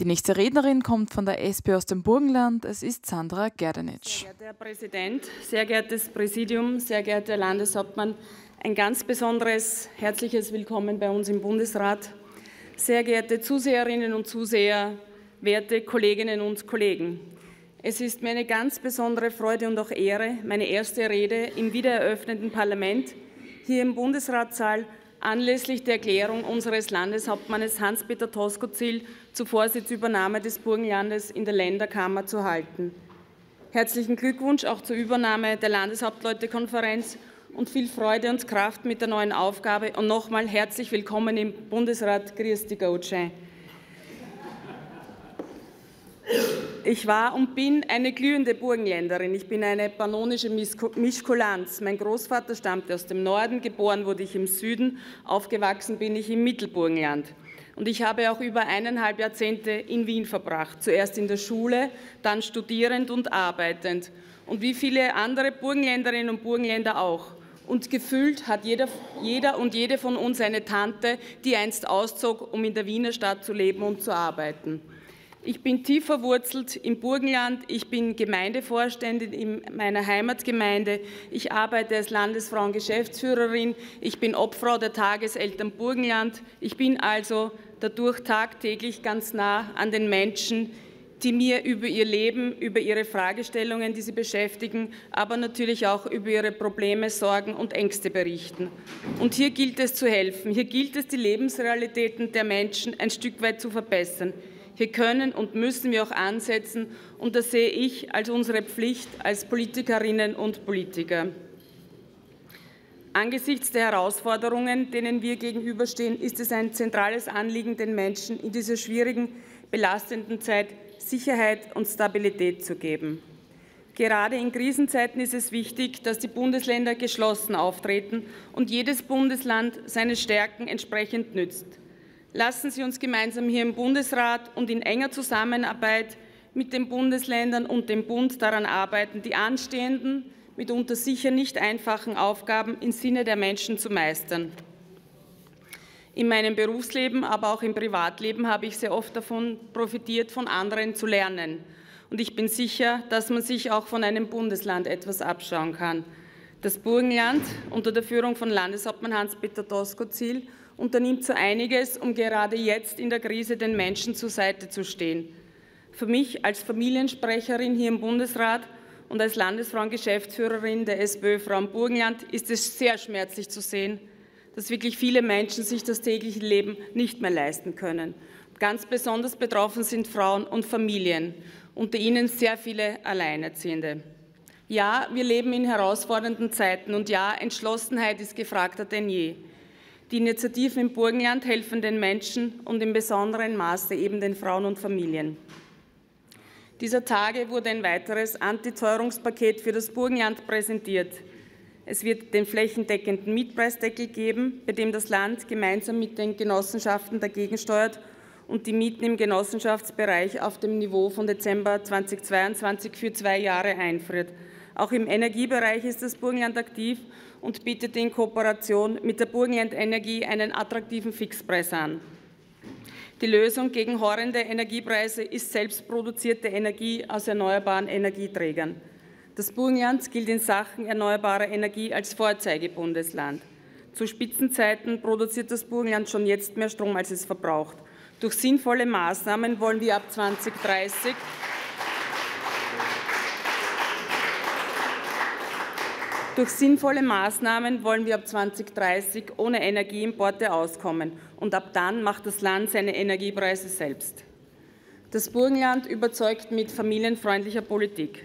Die nächste Rednerin kommt von der SP aus dem Burgenland. Es ist Sandra Gerdenitsch. Sehr geehrter Herr Präsident, sehr geehrtes Präsidium, sehr geehrter Landeshauptmann, ein ganz besonderes herzliches Willkommen bei uns im Bundesrat. Sehr geehrte Zuseherinnen und Zuseher, werte Kolleginnen und Kollegen. Es ist mir eine ganz besondere Freude und auch Ehre, meine erste Rede im wiedereröffneten Parlament hier im Bundesratssaal anlässlich der Erklärung unseres Landeshauptmannes Hans-Peter Toskozil zur Vorsitzübernahme des Burgenlandes in der Länderkammer zu halten. Herzlichen Glückwunsch auch zur Übernahme der Landeshauptleutekonferenz und viel Freude und Kraft mit der neuen Aufgabe und nochmal herzlich willkommen im Bundesrat Christi Gauce. Ich war und bin eine glühende Burgenländerin. Ich bin eine pannonische Mischkulanz. Mein Großvater stammte aus dem Norden, geboren wurde ich im Süden, aufgewachsen bin ich im Mittelburgenland. Und ich habe auch über eineinhalb Jahrzehnte in Wien verbracht. Zuerst in der Schule, dann studierend und arbeitend. Und wie viele andere Burgenländerinnen und Burgenländer auch. Und gefühlt hat jeder, jeder und jede von uns eine Tante, die einst auszog, um in der Wiener Stadt zu leben und zu arbeiten. Ich bin tief verwurzelt im Burgenland. Ich bin Gemeindevorständin in meiner Heimatgemeinde. Ich arbeite als Landesfrauengeschäftsführerin. Ich bin Obfrau der Tageseltern Burgenland. Ich bin also dadurch tagtäglich ganz nah an den Menschen, die mir über ihr Leben, über ihre Fragestellungen, die sie beschäftigen, aber natürlich auch über ihre Probleme, Sorgen und Ängste berichten. Und hier gilt es zu helfen. Hier gilt es, die Lebensrealitäten der Menschen ein Stück weit zu verbessern. Hier können und müssen wir auch ansetzen, und das sehe ich als unsere Pflicht als Politikerinnen und Politiker. Angesichts der Herausforderungen, denen wir gegenüberstehen, ist es ein zentrales Anliegen, den Menschen in dieser schwierigen, belastenden Zeit Sicherheit und Stabilität zu geben. Gerade in Krisenzeiten ist es wichtig, dass die Bundesländer geschlossen auftreten und jedes Bundesland seine Stärken entsprechend nützt. Lassen Sie uns gemeinsam hier im Bundesrat und in enger Zusammenarbeit mit den Bundesländern und dem Bund daran arbeiten, die anstehenden, mitunter sicher nicht einfachen Aufgaben im Sinne der Menschen zu meistern. In meinem Berufsleben, aber auch im Privatleben habe ich sehr oft davon profitiert, von anderen zu lernen. Und ich bin sicher, dass man sich auch von einem Bundesland etwas abschauen kann. Das Burgenland unter der Führung von Landeshauptmann Hans-Peter Doskozil unternimmt so einiges, um gerade jetzt in der Krise den Menschen zur Seite zu stehen. Für mich als Familiensprecherin hier im Bundesrat und als Landesfrauengeschäftsführerin der SPÖ Frauen Burgenland ist es sehr schmerzlich zu sehen, dass wirklich viele Menschen sich das tägliche Leben nicht mehr leisten können. Ganz besonders betroffen sind Frauen und Familien, unter ihnen sehr viele Alleinerziehende. Ja, wir leben in herausfordernden Zeiten und ja, Entschlossenheit ist gefragter denn je. Die Initiativen im Burgenland helfen den Menschen und im besonderen Maße eben den Frauen und Familien. Dieser Tage wurde ein weiteres Antiteuerungspaket für das Burgenland präsentiert. Es wird den flächendeckenden Mietpreisdeckel geben, bei dem das Land gemeinsam mit den Genossenschaften dagegen steuert und die Mieten im Genossenschaftsbereich auf dem Niveau von Dezember 2022 für zwei Jahre einfriert. Auch im Energiebereich ist das Burgenland aktiv und bietet in Kooperation mit der Burgenland Energie einen attraktiven Fixpreis an. Die Lösung gegen horrende Energiepreise ist selbstproduzierte Energie aus erneuerbaren Energieträgern. Das Burgenland gilt in Sachen erneuerbarer Energie als Vorzeigebundesland. Zu Spitzenzeiten produziert das Burgenland schon jetzt mehr Strom, als es verbraucht. Durch sinnvolle Maßnahmen wollen wir ab 2030 Durch sinnvolle Maßnahmen wollen wir ab 2030 ohne Energieimporte auskommen. Und ab dann macht das Land seine Energiepreise selbst. Das Burgenland überzeugt mit familienfreundlicher Politik.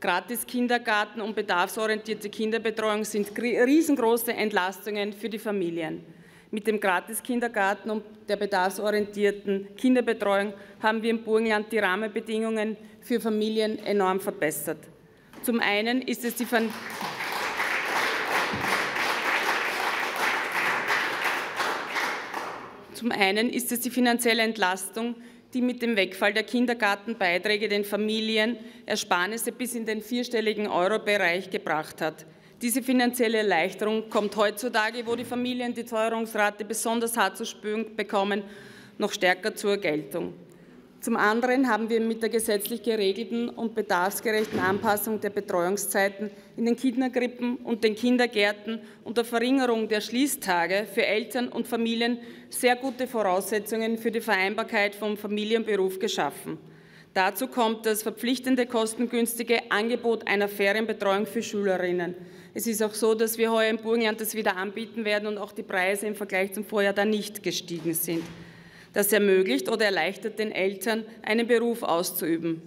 Gratis Kindergarten und bedarfsorientierte Kinderbetreuung sind riesengroße Entlastungen für die Familien. Mit dem Gratis-Kindergarten und der bedarfsorientierten Kinderbetreuung haben wir im Burgenland die Rahmenbedingungen für Familien enorm verbessert. Zum einen ist es die Zum einen ist es die finanzielle Entlastung, die mit dem Wegfall der Kindergartenbeiträge den Familien Ersparnisse bis in den vierstelligen Euro-Bereich gebracht hat. Diese finanzielle Erleichterung kommt heutzutage, wo die Familien die Teuerungsrate besonders hart zu spüren bekommen, noch stärker zur Geltung. Zum anderen haben wir mit der gesetzlich geregelten und bedarfsgerechten Anpassung der Betreuungszeiten in den Kinderkrippen und den Kindergärten und der Verringerung der Schließtage für Eltern und Familien sehr gute Voraussetzungen für die Vereinbarkeit von Familie und Beruf geschaffen. Dazu kommt das verpflichtende kostengünstige Angebot einer Ferienbetreuung für Schülerinnen. Es ist auch so, dass wir heuer im Burgenland das wieder anbieten werden und auch die Preise im Vergleich zum Vorjahr da nicht gestiegen sind. Das ermöglicht oder erleichtert den Eltern, einen Beruf auszuüben.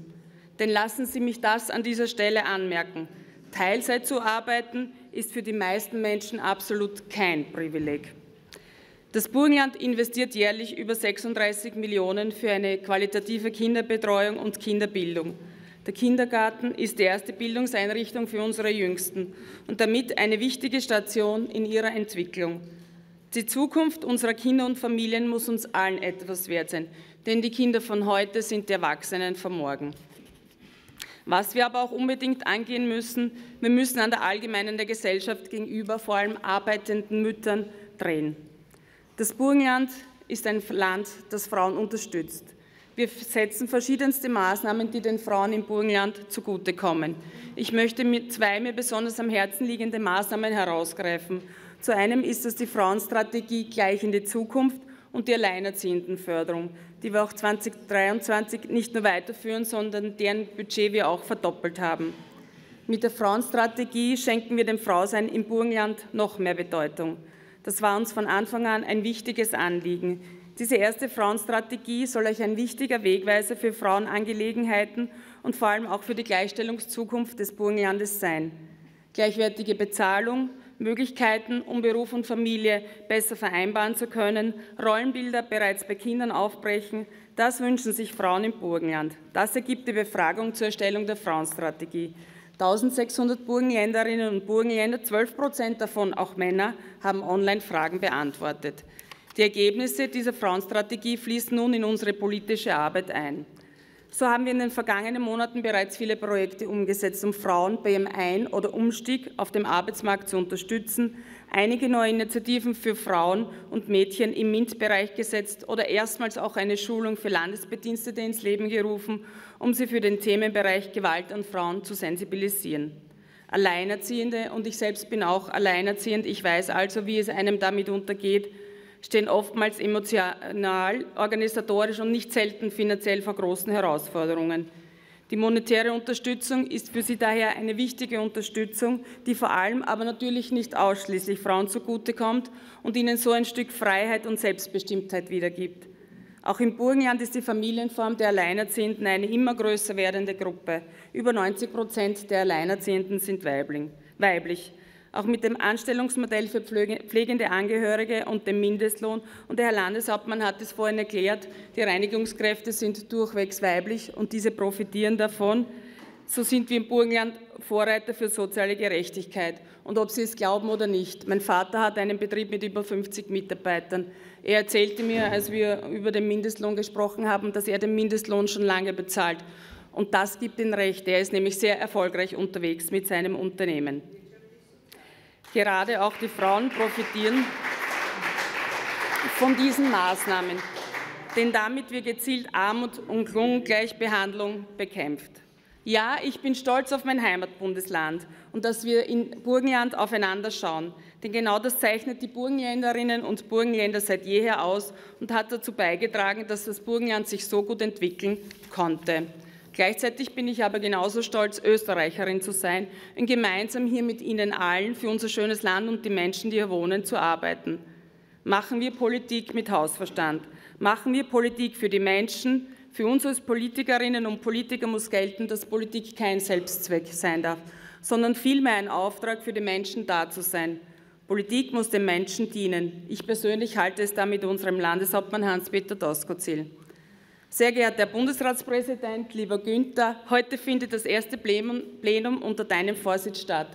Denn lassen Sie mich das an dieser Stelle anmerken. Teilzeit zu arbeiten ist für die meisten Menschen absolut kein Privileg. Das Burgenland investiert jährlich über 36 Millionen für eine qualitative Kinderbetreuung und Kinderbildung. Der Kindergarten ist die erste Bildungseinrichtung für unsere Jüngsten und damit eine wichtige Station in ihrer Entwicklung. Die Zukunft unserer Kinder und Familien muss uns allen etwas wert sein, denn die Kinder von heute sind die Erwachsenen von morgen. Was wir aber auch unbedingt angehen müssen, wir müssen an der Allgemeinen der Gesellschaft gegenüber vor allem arbeitenden Müttern drehen. Das Burgenland ist ein Land, das Frauen unterstützt. Wir setzen verschiedenste Maßnahmen, die den Frauen im Burgenland zugutekommen. Ich möchte zwei mir besonders am Herzen liegende Maßnahmen herausgreifen zu einem ist es die Frauenstrategie Gleich in die Zukunft und die Alleinerziehendenförderung, die wir auch 2023 nicht nur weiterführen, sondern deren Budget wir auch verdoppelt haben. Mit der Frauenstrategie schenken wir dem Frausein im Burgenland noch mehr Bedeutung. Das war uns von Anfang an ein wichtiges Anliegen. Diese erste Frauenstrategie soll euch ein wichtiger Wegweiser für Frauenangelegenheiten und vor allem auch für die Gleichstellungszukunft des Burgenlandes sein. Gleichwertige Bezahlung, Möglichkeiten, um Beruf und Familie besser vereinbaren zu können, Rollenbilder bereits bei Kindern aufbrechen, das wünschen sich Frauen im Burgenland. Das ergibt die Befragung zur Erstellung der Frauenstrategie. 1600 Burgenländerinnen und Burgenländer, 12 Prozent davon auch Männer, haben Online-Fragen beantwortet. Die Ergebnisse dieser Frauenstrategie fließen nun in unsere politische Arbeit ein. So haben wir in den vergangenen Monaten bereits viele Projekte umgesetzt, um Frauen bei ihrem Ein- oder Umstieg auf dem Arbeitsmarkt zu unterstützen, einige neue Initiativen für Frauen und Mädchen im MINT-Bereich gesetzt oder erstmals auch eine Schulung für Landesbedienstete ins Leben gerufen, um sie für den Themenbereich Gewalt an Frauen zu sensibilisieren. Alleinerziehende, und ich selbst bin auch alleinerziehend, ich weiß also, wie es einem damit untergeht, stehen oftmals emotional, organisatorisch und nicht selten finanziell vor großen Herausforderungen. Die monetäre Unterstützung ist für sie daher eine wichtige Unterstützung, die vor allem, aber natürlich nicht ausschließlich Frauen zugutekommt und ihnen so ein Stück Freiheit und Selbstbestimmtheit wiedergibt. Auch im Burgenland ist die Familienform der Alleinerziehenden eine immer größer werdende Gruppe. Über 90 Prozent der Alleinerziehenden sind weiblich auch mit dem Anstellungsmodell für pflegende Angehörige und dem Mindestlohn. Und der Herr Landeshauptmann hat es vorhin erklärt, die Reinigungskräfte sind durchwegs weiblich und diese profitieren davon. So sind wir im Burgenland Vorreiter für soziale Gerechtigkeit. Und ob Sie es glauben oder nicht, mein Vater hat einen Betrieb mit über 50 Mitarbeitern. Er erzählte mir, als wir über den Mindestlohn gesprochen haben, dass er den Mindestlohn schon lange bezahlt. Und das gibt ihm recht. Er ist nämlich sehr erfolgreich unterwegs mit seinem Unternehmen. Gerade auch die Frauen profitieren von diesen Maßnahmen, denn damit wird gezielt Armut und Ungleichbehandlung bekämpft. Ja, ich bin stolz auf mein Heimatbundesland und dass wir in Burgenland aufeinander schauen. Denn genau das zeichnet die Burgenländerinnen und Burgenländer seit jeher aus und hat dazu beigetragen, dass das Burgenland sich so gut entwickeln konnte. Gleichzeitig bin ich aber genauso stolz, Österreicherin zu sein und gemeinsam hier mit Ihnen allen für unser schönes Land und die Menschen, die hier wohnen, zu arbeiten. Machen wir Politik mit Hausverstand. Machen wir Politik für die Menschen. Für uns als Politikerinnen und Politiker muss gelten, dass Politik kein Selbstzweck sein darf, sondern vielmehr ein Auftrag für die Menschen da zu sein. Politik muss den Menschen dienen. Ich persönlich halte es da mit unserem Landeshauptmann Hans-Peter Doskozil. Sehr geehrter Herr Bundesratspräsident, lieber Günther, heute findet das erste Plenum unter deinem Vorsitz statt.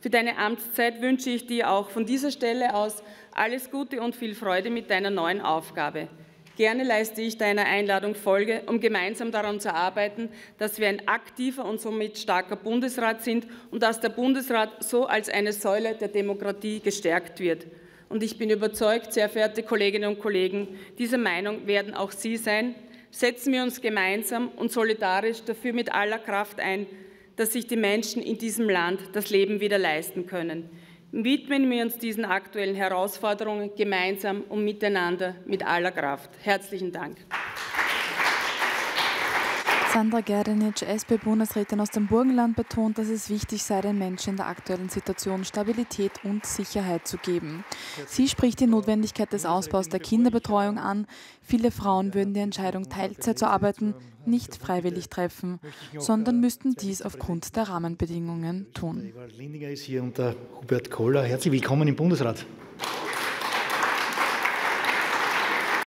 Für deine Amtszeit wünsche ich dir auch von dieser Stelle aus alles Gute und viel Freude mit deiner neuen Aufgabe. Gerne leiste ich deiner Einladung Folge, um gemeinsam daran zu arbeiten, dass wir ein aktiver und somit starker Bundesrat sind und dass der Bundesrat so als eine Säule der Demokratie gestärkt wird. Und ich bin überzeugt, sehr verehrte Kolleginnen und Kollegen, dieser Meinung werden auch Sie sein, setzen wir uns gemeinsam und solidarisch dafür mit aller Kraft ein, dass sich die Menschen in diesem Land das Leben wieder leisten können. Widmen wir uns diesen aktuellen Herausforderungen gemeinsam und miteinander mit aller Kraft. Herzlichen Dank. Sandra Gerdenic, SP-Bundesrätin aus dem Burgenland, betont, dass es wichtig sei, den Menschen in der aktuellen Situation Stabilität und Sicherheit zu geben. Sie spricht die Notwendigkeit des Ausbaus der Kinderbetreuung an. Viele Frauen würden die Entscheidung, Teilzeit zu arbeiten, nicht freiwillig treffen, sondern müssten dies aufgrund der Rahmenbedingungen tun. Lindinger ist hier unter Hubert Koller. Herzlich willkommen im Bundesrat.